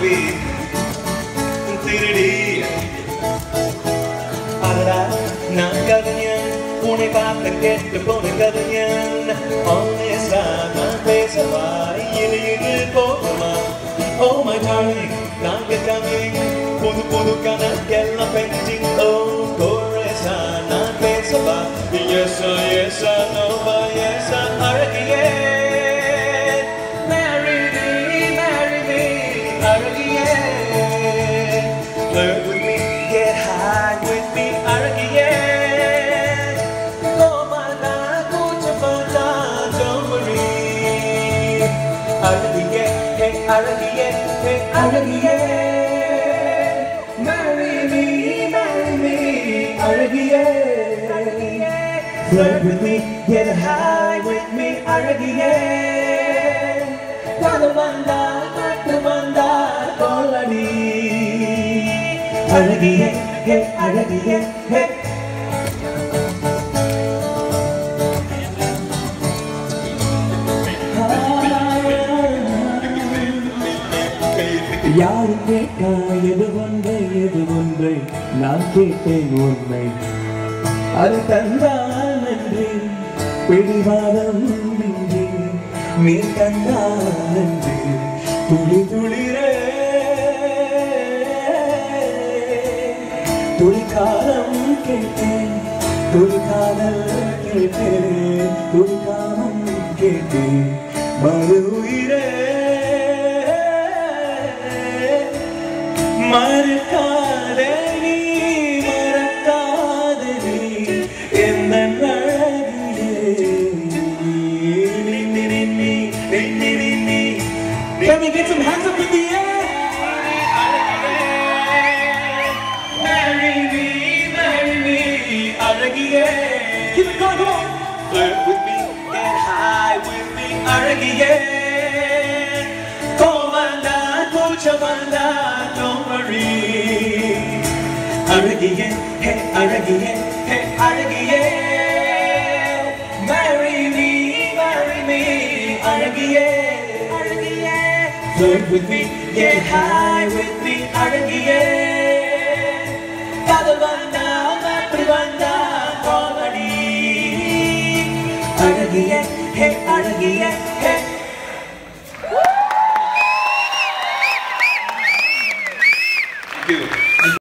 vi திருடி அதடா நான் கவிஞன் உன்னை பார்த்து கேட்டு போன கவிஞன் ஆனேஸ்டா நான் பேசவா இல்லை இது போகுமா ஓ மை டார்லிங் நாங்க கவிங் புது புது கணக்கெல்லாம் பெஞ்சிங் ஓ கோரேசா நான் பேசவா yes yes Flirt with me, get high with me, Azhagiye. Tomada hey hey Marry me, marry me, Flirt with me, get high with me, Azhagiye. Tomada அழகியே, ஹே அழகியே, ஹே. யாரும் கேட்டா எது ஒன்றை எது ஒன்றை? நான் கேட்டேன் உண்மை. அது தந்தால் நன்றி பிடிவாதம் நீ தந்தால் நன்றி துளி துளிரே துடிக்காலம் கேட்டேன் துடிக்காதல் கேட்டேன் துடிக்காமம் கேட்டேன். மறு உயிரே மறுக்காதே. Argy, yeah. Keep it going, come on. Flirt with me, get high with me, Argy, yeah. Comanda, Cochabamba, don't worry. Argy, hey, Argy, hey, Argy. Marry me, marry me, Argy, yeah. Argy. Flirt with me, get high with me, Argy, yeah. Cada yeah.